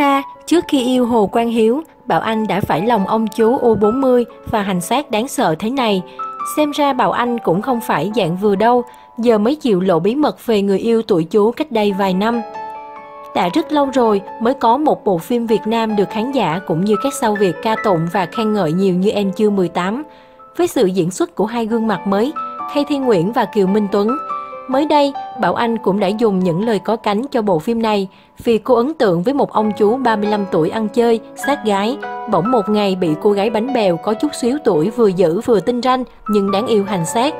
Ra, trước khi yêu Hồ Quang Hiếu, Bảo Anh đã phải lòng ông chú U40 và hành xác đáng sợ thế này. Xem ra Bảo Anh cũng không phải dạng vừa đâu, giờ mới chịu lộ bí mật về người yêu tuổi chú cách đây vài năm. Đã rất lâu rồi mới có một bộ phim Việt Nam được khán giả cũng như các sao Việt ca tụng và khen ngợi nhiều như En Chưa 18. Với sự diễn xuất của hai gương mặt mới, Khay Thiên Nguyễn và Kiều Minh Tuấn, Mới đây, Bảo Anh cũng đã dùng những lời có cánh cho bộ phim này vì cô ấn tượng với một ông chú 35 tuổi ăn chơi, sát gái, bỗng một ngày bị cô gái bánh bèo có chút xíu tuổi vừa dữ vừa tinh ranh nhưng đáng yêu hành xác.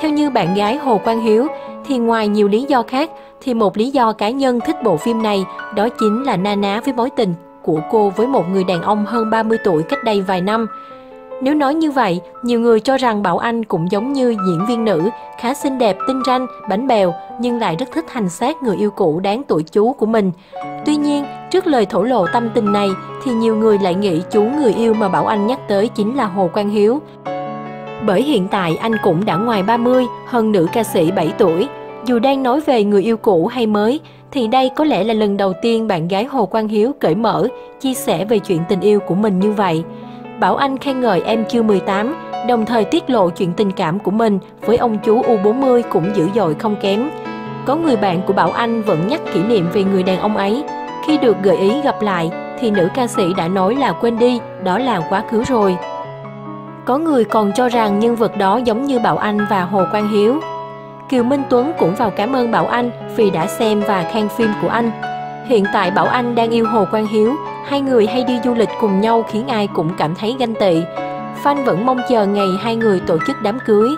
Theo như bạn gái Hồ Quang Hiếu, thì ngoài nhiều lý do khác, thì một lý do cá nhân thích bộ phim này đó chính là na ná với mối tình của cô với một người đàn ông hơn 30 tuổi cách đây vài năm. Nếu nói như vậy, nhiều người cho rằng Bảo Anh cũng giống như diễn viên nữ, khá xinh đẹp, tinh ranh, bánh bèo, nhưng lại rất thích hành xác người yêu cũ đáng tuổi chú của mình. Tuy nhiên, trước lời thổ lộ tâm tình này, thì nhiều người lại nghĩ chú người yêu mà Bảo Anh nhắc tới chính là Hồ Quang Hiếu. Bởi hiện tại anh cũng đã ngoài 30, hơn nữ ca sĩ 7 tuổi. Dù đang nói về người yêu cũ hay mới, thì đây có lẽ là lần đầu tiên bạn gái Hồ Quang Hiếu cởi mở, chia sẻ về chuyện tình yêu của mình như vậy. Bảo Anh khen ngợi em chưa 18, đồng thời tiết lộ chuyện tình cảm của mình với ông chú U40 cũng dữ dội không kém. Có người bạn của Bảo Anh vẫn nhắc kỷ niệm về người đàn ông ấy. Khi được gợi ý gặp lại, thì nữ ca sĩ đã nói là quên đi, đó là quá khứ rồi. Có người còn cho rằng nhân vật đó giống như Bảo Anh và Hồ Quang Hiếu. Kiều Minh Tuấn cũng vào cảm ơn Bảo Anh vì đã xem và khen phim của anh. Hiện tại Bảo Anh đang yêu Hồ Quang Hiếu, hai người hay đi du lịch cùng nhau khiến ai cũng cảm thấy ganh tị. Fan vẫn mong chờ ngày hai người tổ chức đám cưới.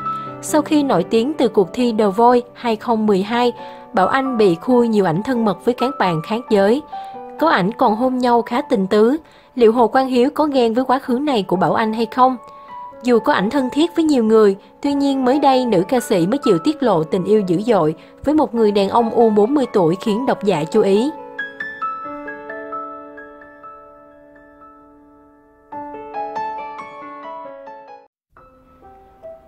Sau khi nổi tiếng từ cuộc thi The Voice 2012, Bảo Anh bị khui nhiều ảnh thân mật với các bạn khác giới. Có ảnh còn hôn nhau khá tình tứ. Liệu Hồ Quang Hiếu có ghen với quá khứ này của Bảo Anh hay không? Dù có ảnh thân thiết với nhiều người, tuy nhiên mới đây nữ ca sĩ mới chịu tiết lộ tình yêu dữ dội với một người đàn ông U40 tuổi khiến độc giả chú ý.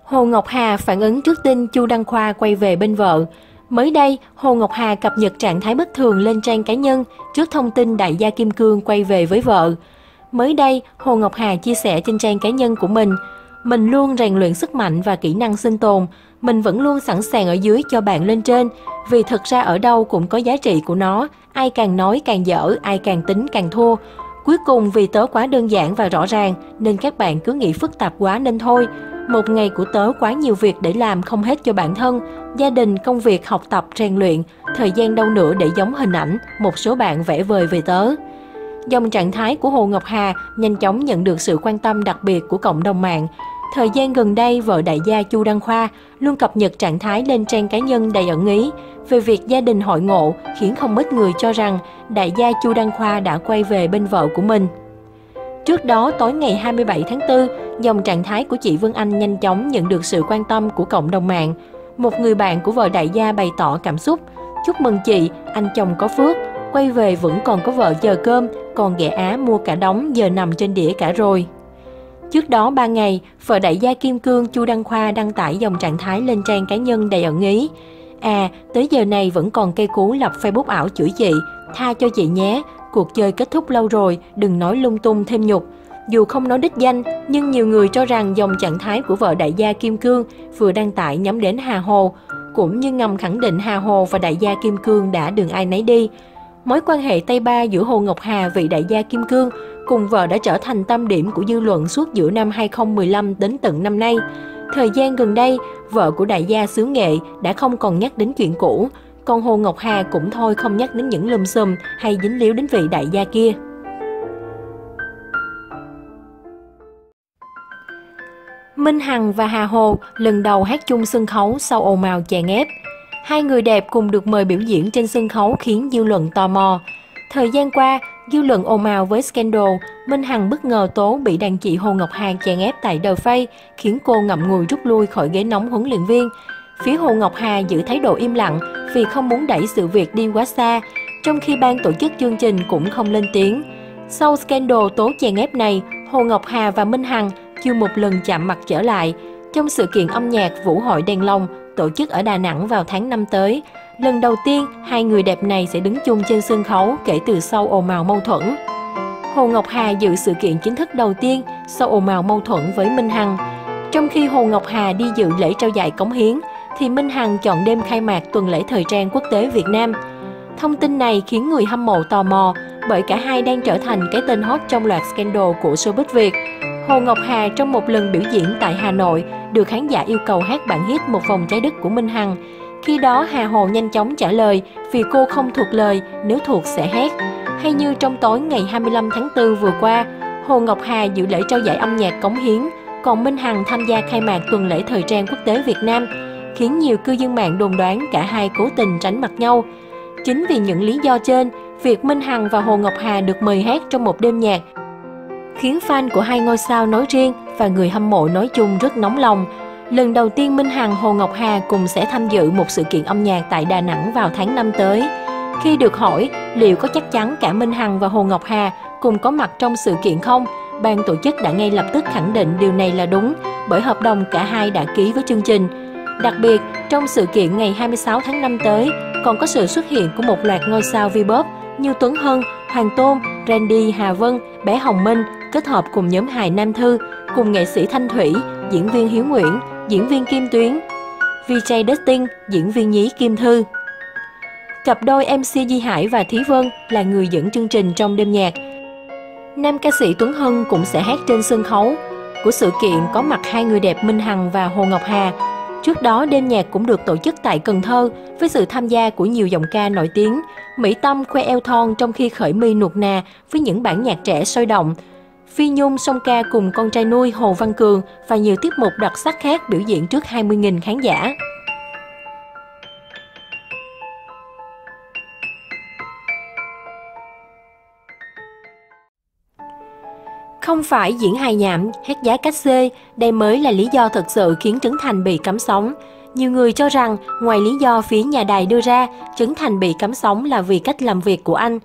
Hồ Ngọc Hà phản ứng trước tin Chu Đăng Khoa quay về bên vợ. Mới đây, Hồ Ngọc Hà cập nhật trạng thái bất thường lên trang cá nhân trước thông tin đại gia Kim Cương quay về với vợ. Mới đây, Hồ Ngọc Hà chia sẻ trên trang cá nhân của mình, mình luôn rèn luyện sức mạnh và kỹ năng sinh tồn, mình vẫn luôn sẵn sàng ở dưới cho bạn lên trên, vì thực ra ở đâu cũng có giá trị của nó, ai càng nói càng dở, ai càng tính càng thua. Cuối cùng vì tớ quá đơn giản và rõ ràng nên các bạn cứ nghĩ phức tạp quá nên thôi. Một ngày của tớ quá nhiều việc để làm không hết cho bản thân, gia đình, công việc, học tập, rèn luyện, thời gian đâu nữa để giống hình ảnh một số bạn vẽ vời về tớ. Dòng trạng thái của Hồ Ngọc Hà nhanh chóng nhận được sự quan tâm đặc biệt của cộng đồng mạng. Thời gian gần đây, vợ đại gia Chu Đăng Khoa luôn cập nhật trạng thái lên trang cá nhân đầy ẩn ý về việc gia đình hội ngộ khiến không ít người cho rằng đại gia Chu Đăng Khoa đã quay về bên vợ của mình. Trước đó, tối ngày 27 tháng 4, dòng trạng thái của chị Vân Anh nhanh chóng nhận được sự quan tâm của cộng đồng mạng. Một người bạn của vợ đại gia bày tỏ cảm xúc. Chúc mừng chị, anh chồng có phước, quay về vẫn còn có vợ giờ cơm, còn ghẻ á mua cả đống giờ nằm trên đĩa cả rồi. Trước đó 3 ngày, vợ đại gia Kim Cương Chu Đăng Khoa đăng tải dòng trạng thái lên trang cá nhân đầy ẩn ý. À, tới giờ này vẫn còn cây cú lập Facebook ảo chửi chị, tha cho chị nhé, cuộc chơi kết thúc lâu rồi, đừng nói lung tung thêm nhục. Dù không nói đích danh, nhưng nhiều người cho rằng dòng trạng thái của vợ đại gia Kim Cương vừa đăng tải nhắm đến Hà Hồ, cũng như ngầm khẳng định Hà Hồ và đại gia Kim Cương đã đường ai nấy đi. Mối quan hệ Tây Ba giữa Hồ Ngọc Hà vị đại gia Kim Cương cùng vợ đã trở thành tâm điểm của dư luận suốt giữa năm 2015 đến tận năm nay. Thời gian gần đây, vợ của đại gia xứ nghệ đã không còn nhắc đến chuyện cũ, còn Hồ Ngọc Hà cũng thôi không nhắc đến những lùm xùm hay dính líu đến vị đại gia kia. Minh Hằng và Hà Hồ lần đầu hát chung sân khấu sau ồn ào chèn ép. Hai người đẹp cùng được mời biểu diễn trên sân khấu khiến dư luận tò mò. Thời gian qua, dư luận ồn ào với scandal, Minh Hằng bất ngờ tố bị đàn chị Hồ Ngọc Hà chèn ép tại The Face, khiến cô ngậm ngùi rút lui khỏi ghế nóng huấn luyện viên. Phía Hồ Ngọc Hà giữ thái độ im lặng vì không muốn đẩy sự việc đi quá xa, trong khi ban tổ chức chương trình cũng không lên tiếng. Sau scandal tố chèn ép này, Hồ Ngọc Hà và Minh Hằng chưa một lần chạm mặt trở lại. Trong sự kiện âm nhạc Vũ hội Đèn Long tổ chức ở Đà Nẵng vào tháng 5 tới, Lần đầu tiên, hai người đẹp này sẽ đứng chung trên sân khấu kể từ sau ồn ào mâu thuẫn. Hồ Ngọc Hà dự sự kiện chính thức đầu tiên sau ồn ào mâu thuẫn với Minh Hằng. Trong khi Hồ Ngọc Hà đi dự lễ trao giải cống hiến, thì Minh Hằng chọn đêm khai mạc tuần lễ thời trang quốc tế Việt Nam. Thông tin này khiến người hâm mộ tò mò bởi cả hai đang trở thành cái tên hot trong loạt scandal của showbiz Việt. Hồ Ngọc Hà trong một lần biểu diễn tại Hà Nội được khán giả yêu cầu hát bản hit Một vòng trái đất của Minh Hằng. Khi đó Hà Hồ nhanh chóng trả lời vì cô không thuộc lời, nếu thuộc sẽ hát. Hay như trong tối ngày 25 tháng 4 vừa qua, Hồ Ngọc Hà dự lễ trao giải âm nhạc cống hiến, còn Minh Hằng tham gia khai mạc tuần lễ thời trang quốc tế Việt Nam, khiến nhiều cư dân mạng đồn đoán cả hai cố tình tránh mặt nhau. Chính vì những lý do trên, việc Minh Hằng và Hồ Ngọc Hà được mời hát trong một đêm nhạc khiến fan của hai ngôi sao nói riêng và người hâm mộ nói chung rất nóng lòng. Lần đầu tiên Minh Hằng Hồ Ngọc Hà cùng sẽ tham dự một sự kiện âm nhạc tại Đà Nẵng vào tháng 5 tới. Khi được hỏi liệu có chắc chắn cả Minh Hằng và Hồ Ngọc Hà cùng có mặt trong sự kiện không, ban tổ chức đã ngay lập tức khẳng định điều này là đúng bởi hợp đồng cả hai đã ký với chương trình. Đặc biệt, trong sự kiện ngày 26 tháng 5 tới, còn có sự xuất hiện của một loạt ngôi sao V-pop như Tuấn Hân, Hoàng Tôn, Randy Hà Vân, bé Hồng Minh kết hợp cùng nhóm hài Nam Thư, cùng nghệ sĩ Thanh Thủy, diễn viên Hiếu Nguyễn, diễn viên Kim Tuyến, VJ Dustin, diễn viên nhí Kim Thư. Cặp đôi MC Di Hải và Thí Vân là người dẫn chương trình trong đêm nhạc. Nam ca sĩ Tuấn Hân cũng sẽ hát trên sân khấu. Của sự kiện có mặt hai người đẹp Minh Hằng và Hồ Ngọc Hà. Trước đó, đêm nhạc cũng được tổ chức tại Cần Thơ với sự tham gia của nhiều giọng ca nổi tiếng. Mỹ Tâm khoe eo thon trong khi khởi mi nuột nà với những bản nhạc trẻ sôi động, Phi Nhung song ca cùng con trai nuôi Hồ Văn Cường và nhiều tiết mục đặc sắc khác biểu diễn trước 20.000 khán giả. Không phải diễn hài nhảm, hét giá cách xê, đây mới là lý do thật sự khiến Trấn Thành bị cấm sóng. Nhiều người cho rằng, ngoài lý do phía nhà đài đưa ra, Trấn Thành bị cấm sóng là vì cách làm việc của anh.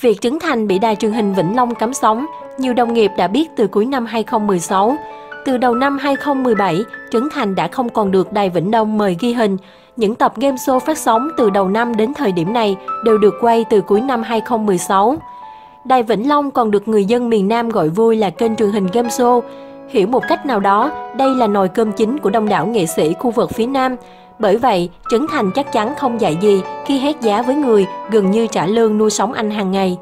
Việc Trấn Thành bị đài truyền hình Vĩnh Long cấm sóng, nhiều đồng nghiệp đã biết từ cuối năm 2016. Từ đầu năm 2017, Trấn Thành đã không còn được Đài Vĩnh Đông mời ghi hình. Những tập game show phát sóng từ đầu năm đến thời điểm này đều được quay từ cuối năm 2016. Đài Vĩnh Long còn được người dân miền Nam gọi vui là kênh truyền hình game show. Hiểu một cách nào đó, đây là nồi cơm chính của đông đảo nghệ sĩ khu vực phía Nam. Bởi vậy, Trấn Thành chắc chắn không dạy gì khi hét giá với người gần như trả lương nuôi sống anh hàng ngày.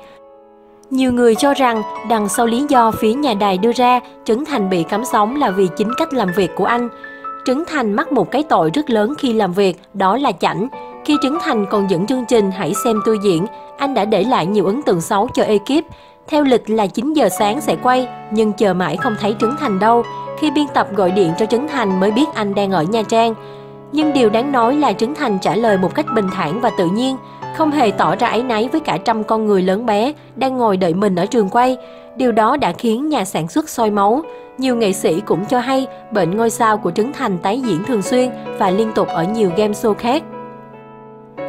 Nhiều người cho rằng đằng sau lý do phía nhà đài đưa ra Trấn Thành bị cấm sóng là vì chính cách làm việc của anh. Trấn Thành mắc một cái tội rất lớn khi làm việc, đó là chảnh. Khi Trấn Thành còn dẫn chương trình Hãy xem tôi diễn, anh đã để lại nhiều ấn tượng xấu cho ekip. Theo lịch là 9 giờ sáng sẽ quay, nhưng chờ mãi không thấy Trấn Thành đâu. Khi biên tập gọi điện cho Trấn Thành mới biết anh đang ở Nha Trang. Nhưng điều đáng nói là Trấn Thành trả lời một cách bình thản và tự nhiên, không hề tỏ ra áy náy với cả trăm con người lớn bé đang ngồi đợi mình ở trường quay. Điều đó đã khiến nhà sản xuất soi máu. Nhiều nghệ sĩ cũng cho hay bệnh ngôi sao của Trấn Thành tái diễn thường xuyên và liên tục ở nhiều game show khác.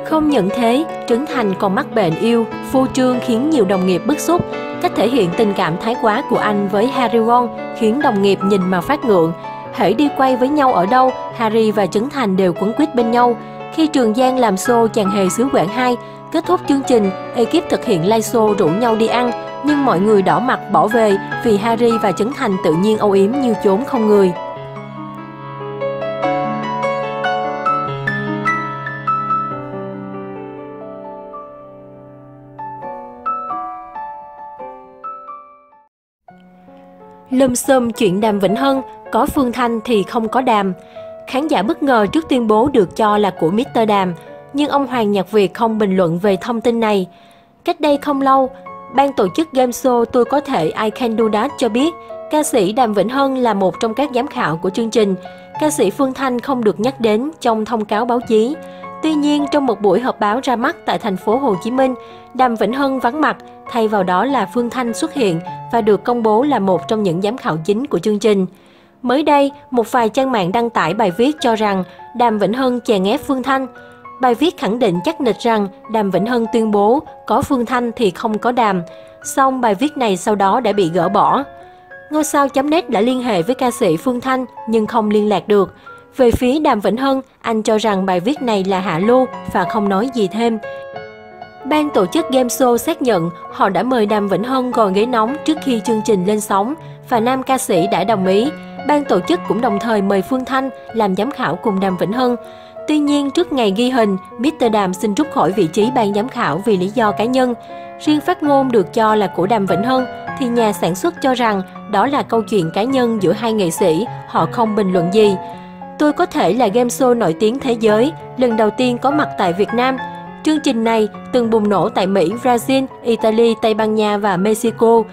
Không những thế, Trấn Thành còn mắc bệnh yêu, phô trương khiến nhiều đồng nghiệp bức xúc. Cách thể hiện tình cảm thái quá của anh với Harry Won khiến đồng nghiệp nhìn mà phát ngượng. Hãy đi quay với nhau ở đâu, Harry và Trấn Thành đều quấn quýt bên nhau. Khi Trường Giang làm show Chàng hề xứ Quảng 2, kết thúc chương trình, ekip thực hiện live show rủ nhau đi ăn, nhưng mọi người đỏ mặt bỏ về vì Harry và Trấn Thành tự nhiên âu yếm như chốn không người. Lâm xôm chuyện Đàm Vĩnh Hân, có Phương Thanh thì không có Đàm. Khán giả bất ngờ trước tuyên bố được cho là của Mr. Đàm, nhưng ông Hoàng Nhật Việt không bình luận về thông tin này. Cách đây không lâu, ban tổ chức game show Tôi có thể I Can Do That cho biết ca sĩ Đàm Vĩnh Hân là một trong các giám khảo của chương trình. Ca sĩ Phương Thanh không được nhắc đến trong thông cáo báo chí. Tuy nhiên, trong một buổi họp báo ra mắt tại thành phố Hồ Chí Minh, Đàm Vĩnh Hân vắng mặt, thay vào đó là Phương Thanh xuất hiện và được công bố là một trong những giám khảo chính của chương trình. Mới đây, một vài trang mạng đăng tải bài viết cho rằng Đàm Vĩnh Hân chèn ép Phương Thanh. Bài viết khẳng định chắc nịch rằng Đàm Vĩnh Hân tuyên bố có Phương Thanh thì không có Đàm. Song bài viết này sau đó đã bị gỡ bỏ. Ngôi sao chấm net đã liên hệ với ca sĩ Phương Thanh nhưng không liên lạc được. Về phía Đàm Vĩnh Hân, anh cho rằng bài viết này là hạ lưu và không nói gì thêm. Ban tổ chức game show xác nhận họ đã mời Đàm Vĩnh Hân ngồi ghế nóng trước khi chương trình lên sóng và nam ca sĩ đã đồng ý. Ban tổ chức cũng đồng thời mời Phương Thanh làm giám khảo cùng Đàm Vĩnh Hân. Tuy nhiên, trước ngày ghi hình, Mr. Đàm xin rút khỏi vị trí ban giám khảo vì lý do cá nhân. Riêng phát ngôn được cho là của Đàm Vĩnh Hân, thì nhà sản xuất cho rằng đó là câu chuyện cá nhân giữa hai nghệ sĩ, họ không bình luận gì. Tôi có thể là game show nổi tiếng thế giới, lần đầu tiên có mặt tại Việt Nam. Chương trình này từng bùng nổ tại Mỹ, Brazil, Italy, Tây Ban Nha và Mexico.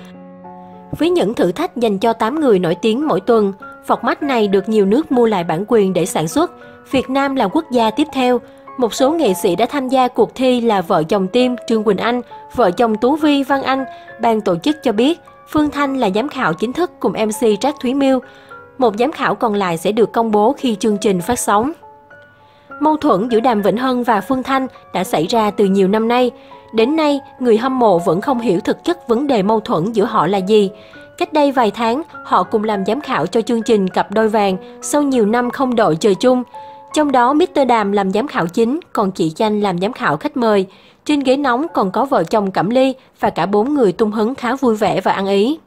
Với những thử thách dành cho 8 người nổi tiếng mỗi tuần, format này được nhiều nước mua lại bản quyền để sản xuất. Việt Nam là quốc gia tiếp theo. Một số nghệ sĩ đã tham gia cuộc thi là vợ chồng Tim Trương Quỳnh Anh, vợ chồng Tú Vi Văn Anh. Ban tổ chức cho biết Phương Thanh là giám khảo chính thức cùng MC Trác Thúy Miêu. Một giám khảo còn lại sẽ được công bố khi chương trình phát sóng. Mâu thuẫn giữa Đàm Vĩnh Hân và Phương Thanh đã xảy ra từ nhiều năm nay. Đến nay, người hâm mộ vẫn không hiểu thực chất vấn đề mâu thuẫn giữa họ là gì. Cách đây vài tháng, họ cùng làm giám khảo cho chương trình Cặp Đôi Vàng sau nhiều năm không đội trời chung. Trong đó, Mr. Đàm làm giám khảo chính, còn chị Chanh làm giám khảo khách mời. Trên ghế nóng còn có vợ chồng Cẩm Ly và cả bốn người tung hứng khá vui vẻ và ăn ý.